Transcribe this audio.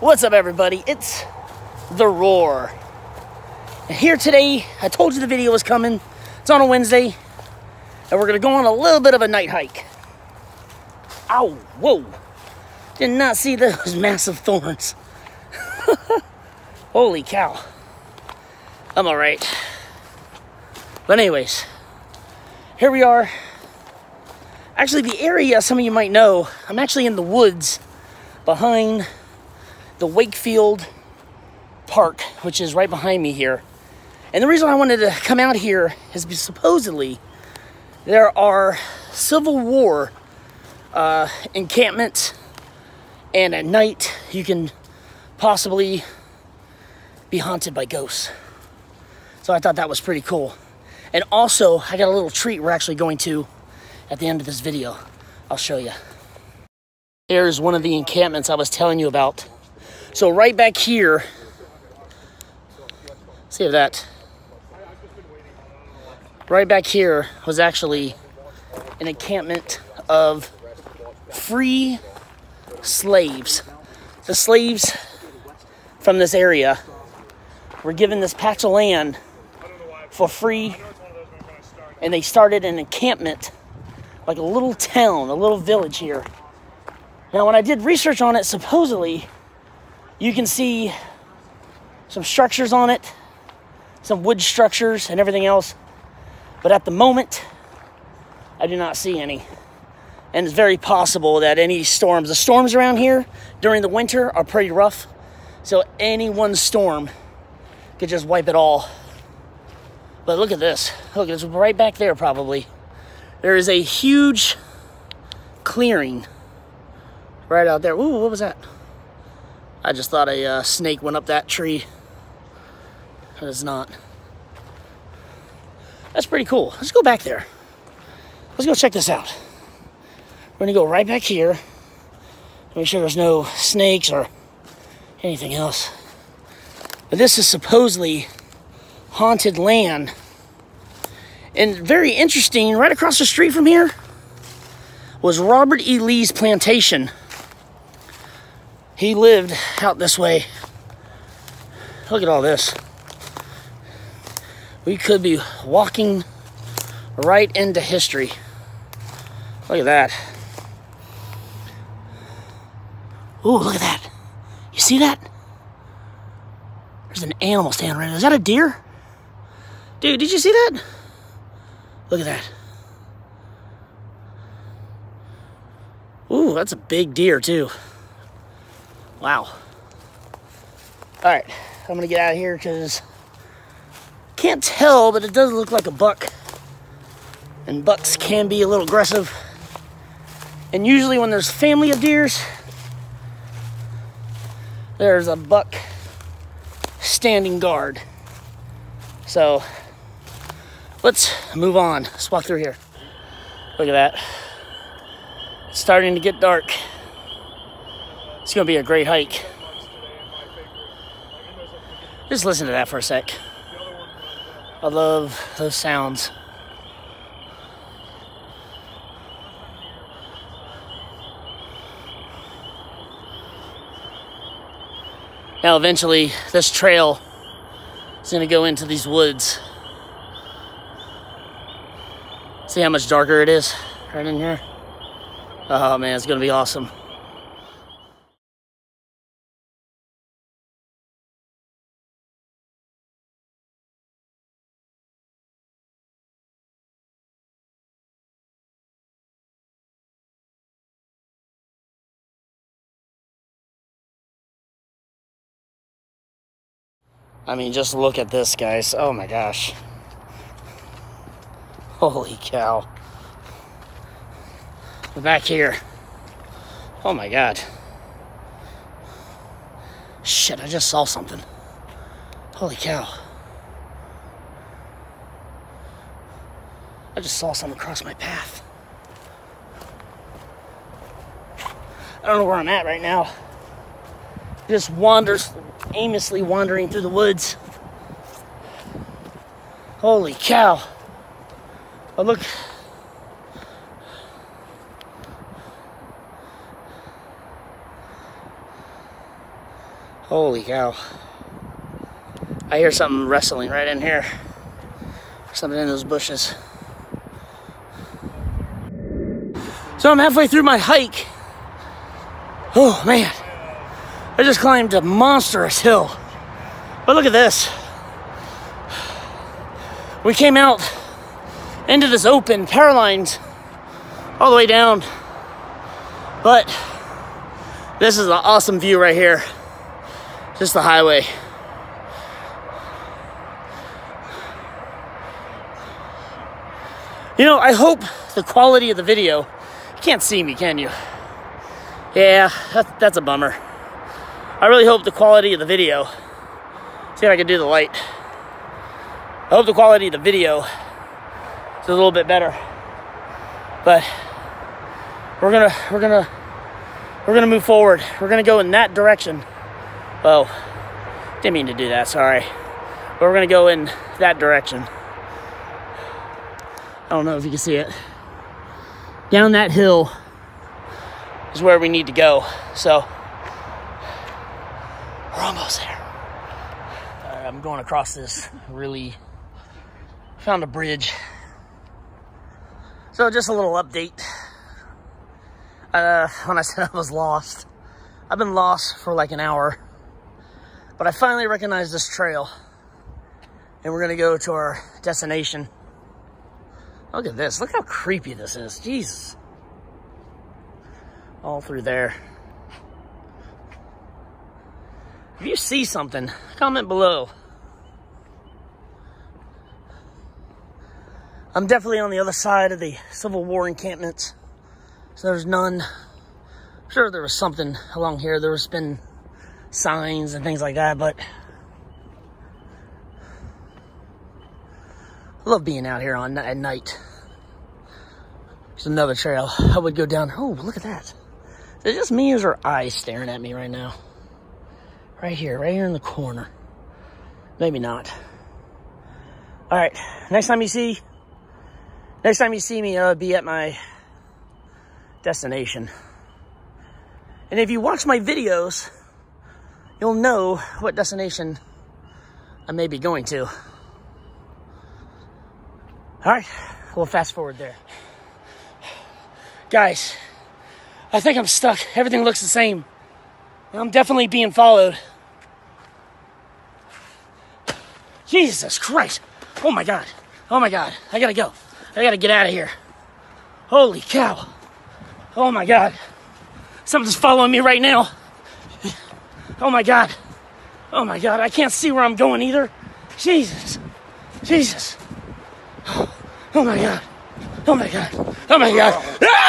What's up, everybody? It's The Ror. And here today, I told you the video was coming. It's on a Wednesday, and we're gonna go on a little bit of a night hike. Ow, whoa. Did not see those massive thorns. Holy cow. I'm all right. But anyways, here we are. Actually, the area, some of you might know, I'm actually in the woods behind the Wakefield Park, which is right behind me here. And the reason I wanted to come out here is because supposedly there are Civil War uh, encampments, and at night you can possibly be haunted by ghosts. So I thought that was pretty cool. And also, I got a little treat we're actually going to at the end of this video. I'll show you. Here's one of the encampments I was telling you about. So right back here, see if that, right back here was actually an encampment of free slaves. The slaves from this area were given this patch of land for free and they started an encampment like a little town, a little village here. Now, when I did research on it, supposedly you can see some structures on it, some wood structures, and everything else. But at the moment, I do not see any. And it's very possible that any storms, the storms around here during the winter are pretty rough. So any one storm could just wipe it all. But look at this. Look, it's right back there probably. There is a huge clearing right out there. Ooh, what was that? I just thought a uh, snake went up that tree. It is not. That's pretty cool. Let's go back there. Let's go check this out. We're gonna go right back here. Make sure there's no snakes or anything else. But this is supposedly haunted land. And very interesting, right across the street from here was Robert E. Lee's plantation. He lived out this way. Look at all this. We could be walking right into history. Look at that. Ooh, look at that. You see that? There's an animal standing right there. Is that a deer? Dude, did you see that? Look at that. Ooh, that's a big deer too. Wow. All right, I'm gonna get out of here because can't tell, but it does look like a buck. And bucks can be a little aggressive. And usually when there's family of deers, there's a buck standing guard. So let's move on. Let's walk through here. Look at that. It's starting to get dark. It's gonna be a great hike. Just listen to that for a sec. I love those sounds. Now, eventually, this trail is going to go into these woods. See how much darker it is right in here? Oh man, it's going to be awesome. I mean, just look at this, guys. Oh my gosh. Holy cow. back here. Oh my god. Shit, I just saw something. Holy cow. I just saw something across my path. I don't know where I'm at right now. Just wanders aimlessly wandering through the woods. Holy cow. Oh, look. Holy cow. I hear something wrestling right in here. Something in those bushes. So I'm halfway through my hike. Oh man. I just climbed a monstrous hill. But look at this. We came out into this open power lines all the way down. But this is an awesome view right here. Just the highway. You know, I hope the quality of the video, you can't see me, can you? Yeah, that's a bummer. I really hope the quality of the video, see if I can do the light. I hope the quality of the video is a little bit better. But we're gonna, we're gonna, we're gonna move forward. We're gonna go in that direction. Oh, didn't mean to do that, sorry. But we're gonna go in that direction. I don't know if you can see it. Down that hill is where we need to go. So we're almost there. I'm going across this really found a bridge. So just a little update. Uh, when I said I was lost, I've been lost for like an hour, but I finally recognized this trail and we're gonna go to our destination. Look at this. Look how creepy this is. Jesus. All through there. If you see something, comment below. I'm definitely on the other side of the Civil War encampments. So there's none. I'm sure there was something along here. There's been signs and things like that, but I love being out here on at night. There's another trail. I would go down. Oh, look at that. Is it just me or is her eyes staring at me right now? Right here, right here in the corner. Maybe not. All right, next time you see, next time you see me, I'll be at my destination. And if you watch my videos, you'll know what destination I may be going to. All right, we'll fast forward there. Guys, I think I'm stuck. Everything looks the same. I'm definitely being followed. Jesus Christ. Oh my God. Oh my God. I gotta go. I gotta get out of here. Holy cow. Oh my God. Something's following me right now. Oh my God. Oh my God. I can't see where I'm going either. Jesus. Jesus. Oh my God. Oh my God. Oh my God. Ah!